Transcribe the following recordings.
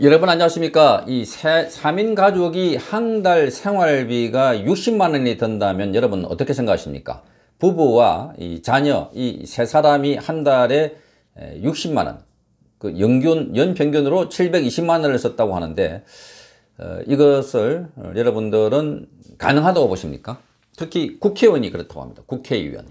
여러분 안녕하십니까 이 세, 3인 가족이 한 달 생활비가 60만 원이 든다면 여러분 어떻게 생각하십니까 부부와 이 자녀 이 세 사람이 한 달에 60만 원, 그 연균 연평균으로 720만 원을 썼다고 하는데 어, 이것을 여러분들은 가능하다고 보십니까? 특히 국회의원이 그렇다고 합니다. 국회의원이.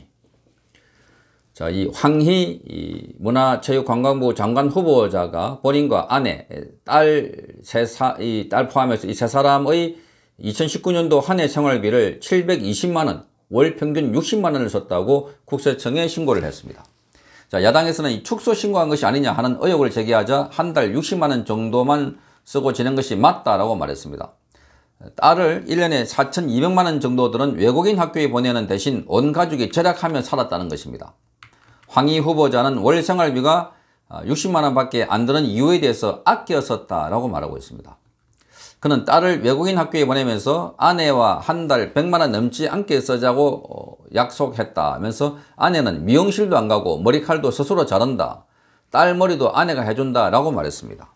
자, 이 황희 이 문화체육관광부 장관 후보자가 본인과 아내, 딸, 세 사, 이 딸 포함해서 이 세 사람의 2019년도 한 해 생활비를 720만원, 월 평균 60만원을 썼다고 국세청에 신고를 했습니다. 자, 야당에서는 이 축소 신고한 것이 아니냐 하는 의혹을 제기하자 한 달 60만원 정도만 쓰고 지낸 것이 맞다라고 말했습니다. 딸을 1년에 4,200만원 정도 들은 외국인 학교에 보내는 대신 온 가족이 절약하며 살았다는 것입니다. 황희 후보자는 월 생활비가 60만 원 밖에 안 드는 이유에 대해서 아껴 썼다라고 말하고 있습니다. 그는 딸을 외국인 학교에 보내면서 아내와 한 달 100만 원 넘지 않게 쓰자고 어, 약속했다면서 아내는 미용실도 안 가고 머리칼도 스스로 자른다. 딸 머리도 아내가 해준다 라고 말했습니다.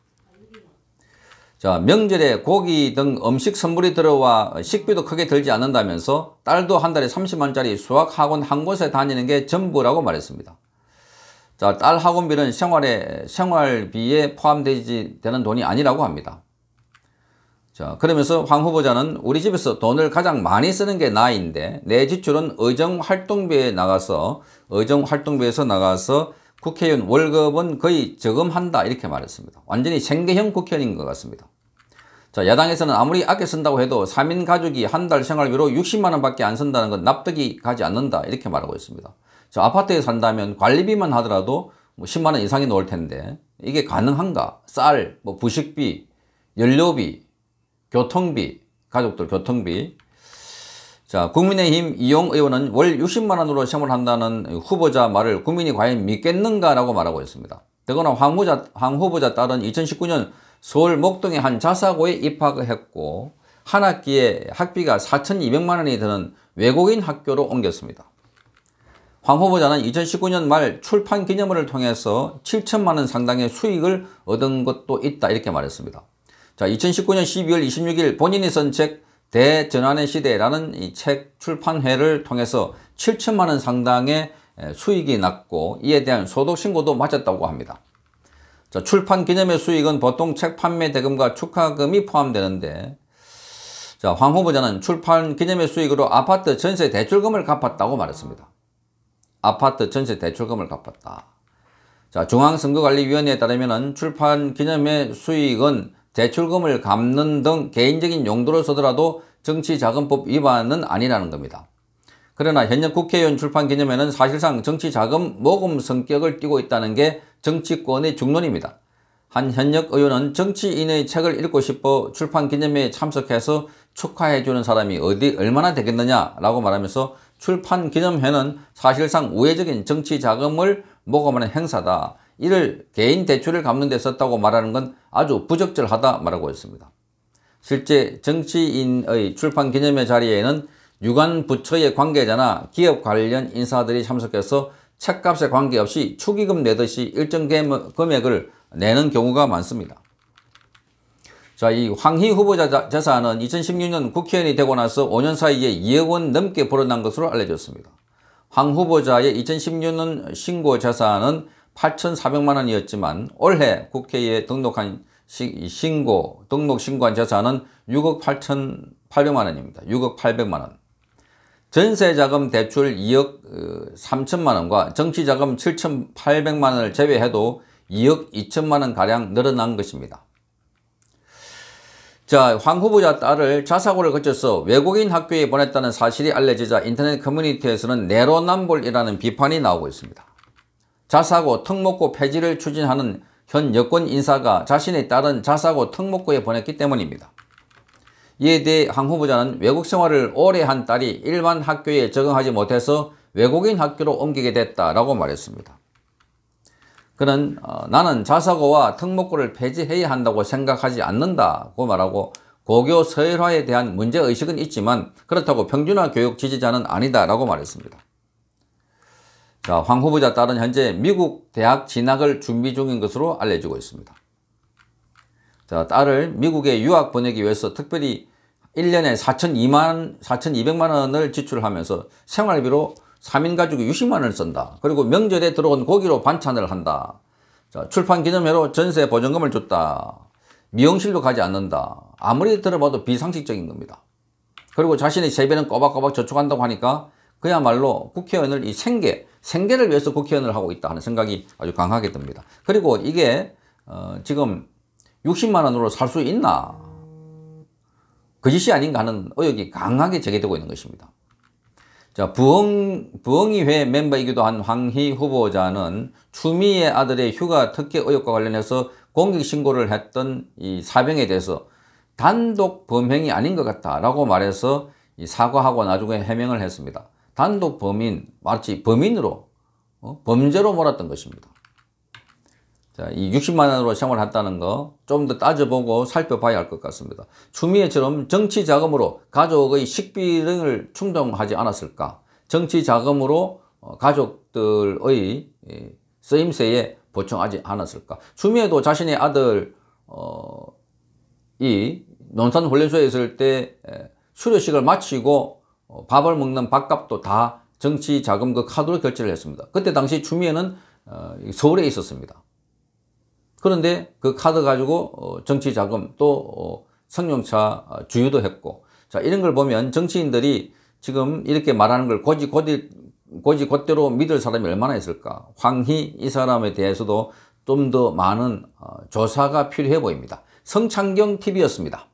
자, 명절에 고기 등 음식 선물이 들어와 식비도 크게 들지 않는다면서 딸도 한 달에 30만짜리 수학학원 한 곳에 다니는 게 전부라고 말했습니다. 자, 딸 학원비는 생활에, 생활비에 포함되지 되는 돈이 아니라고 합니다. 자, 그러면서 황 후보자는 우리 집에서 돈을 가장 많이 쓰는 게 나인데 내 지출은 의정 활동비에 나가서 의정 활동비에서 나가서 국회의원 월급은 거의 저금한다 이렇게 말했습니다. 완전히 생계형 국회의원인 것 같습니다. 자, 야당에서는 아무리 아껴 쓴다고 해도 3인 가족이 한 달 생활비로 60만 원 밖에 안 쓴다는 건 납득이 가지 않는다 이렇게 말하고 있습니다. 저 아파트에 산다면 관리비만 하더라도 뭐 10만 원 이상이 나올 텐데 이게 가능한가? 쌀, 뭐 부식비, 연료비, 교통비, 가족들 교통비. 자, 국민의힘 이용 의원은 월 60만 원으로 생활한다는 후보자 말을 국민이 과연 믿겠는가라고 말하고 있습니다. 더구나 황 후보자, 황 후보자 딸은 2019년 서울 목동의 한 자사고에 입학을 했고 한 학기에 학비가 4,200만 원이 드는 외국인 학교로 옮겼습니다. 황 후보자는 2019년 말 출판 기념회를 통해서 7천만 원 상당의 수익을 얻은 것도 있다 이렇게 말했습니다. 자, 2019년 12월 26일 본인이 쓴 책 대전환의 시대라는 이 책 출판회를 통해서 7천만 원 상당의 수익이 났고 이에 대한 소득 신고도 맞았다고 합니다. 자, 출판 기념회 수익은 보통 책 판매 대금과 축하금이 포함되는데 자, 황 후보자는 출판 기념회 수익으로 아파트 전세 대출금을 갚았다고 말했습니다. 아파트 전세 대출금을 갚았다. 자, 중앙선거관리위원회에 따르면 출판 기념회 수익은 대출금을 갚는 등 개인적인 용도로 쓰더라도 정치자금법 위반은 아니라는 겁니다. 그러나 현역 국회의원 출판 기념회는 사실상 정치자금 모금 성격을 띠고 있다는 게 정치권의 중론입니다. 한 현역 의원은 정치인의 책을 읽고 싶어 출판 기념회에 참석해서 축하해주는 사람이 어디 얼마나 되겠느냐라고 말하면서 출판 기념회는 사실상 우회적인 정치 자금을 모금하는 행사다. 이를 개인 대출을 갚는 데 썼다고 말하는 건 아주 부적절하다 말하고 있습니다. 실제 정치인의 출판 기념회 자리에는 유관 부처의 관계자나 기업 관련 인사들이 참석해서 책값에 관계없이 축의금 내듯이 일정 금액을 내는 경우가 많습니다. 자, 이 황희 후보자 재산은 2016년 국회의원이 되고 나서 5년 사이에 2억 원 넘게 벌어난 것으로 알려졌습니다. 황 후보자의 2016년 신고 재산은 8,400만 원이었지만 올해 국회에 등록한 신고, 등록 신고한 재산은 6억 8,800만 원입니다. 6억 800만 원. 전세자금 대출 2억 3천만 어, 원과 정치자금 7,800만 원을 제외해도 2억 2천만 원 가량 늘어난 것입니다. 자, 황 후보자 딸을 자사고를 거쳐서 외국인 학교에 보냈다는 사실이 알려지자 인터넷 커뮤니티에서는 내로남불이라는 비판이 나오고 있습니다. 자사고 특목고 폐지를 추진하는 현 여권 인사가 자신의 딸은 자사고 특목고에 보냈기 때문입니다. 이에 대해 황 후보자는 외국 생활을 오래 한 딸이 일반 학교에 적응하지 못해서 외국인 학교로 옮기게 됐다라고 말했습니다. 그는 어, 나는 자사고와 특목고를 폐지해야 한다고 생각하지 않는다고 말하고 고교 서열화에 대한 문제의식은 있지만 그렇다고 평준화 교육 지지자는 아니다라고 말했습니다. 자, 황 후보자 딸은 현재 미국 대학 진학을 준비 중인 것으로 알려지고 있습니다. 자, 딸을 미국에 유학 보내기 위해서 특별히 1년에 4,200만, 4,200만 원을 지출하면서 생활비로 3인 가족이 60만 원을 쓴다. 그리고 명절에 들어온 고기로 반찬을 한다. 자, 출판 기념회로 전세 보증금을 줬다. 미용실도 가지 않는다. 아무리 들어봐도 비상식적인 겁니다. 그리고 자신의 세배는 꼬박꼬박 저축한다고 하니까 그야말로 국회의원을 이 생계, 생계를 위해서 국회의원을 하고 있다 하는 생각이 아주 강하게 듭니다. 그리고 이게 어, 지금 60만 원으로 살 수 있나? 거짓이 아닌가 하는 의혹이 강하게 제기되고 있는 것입니다. 자, 부엉, 부엉이회 멤버이기도 한 황희 후보자는 추미애 아들의 휴가 특혜 의혹과 관련해서 공익 신고를 했던 이 사병에 대해서 단독 범행이 아닌 것 같다라고 말해서 사과하고 나중에 해명을 했습니다. 단독 범인, 마치 범인으로, 어? 범죄로 몰았던 것입니다. 자, 이 60만 원으로 생활했다는 거 좀 더 따져보고 살펴봐야 할 것 같습니다. 추미애처럼 정치 자금으로 가족의 식비 등을 충동하지 않았을까? 정치 자금으로 어, 가족들의 쓰임새에 보충하지 않았을까? 추미애도 자신의 아들 어, 이 논산 훈련소에 있을 때 수료식을 마치고 어, 밥을 먹는 밥값도 다 정치 자금 그 카드로 결제를 했습니다. 그때 당시 추미애는 어, 서울에 있었습니다. 그런데 그 카드 가지고 어, 정치 자금 또 어, 승용차 어, 주유도 했고. 자 이런 걸 보면 정치인들이 지금 이렇게 말하는 걸 고지 고지 고지 곧대로 믿을 사람이 얼마나 있을까? 황희 이 사람에 대해서도 좀 더 많은 조사가 필요해 보입니다. 성창경 TV였습니다.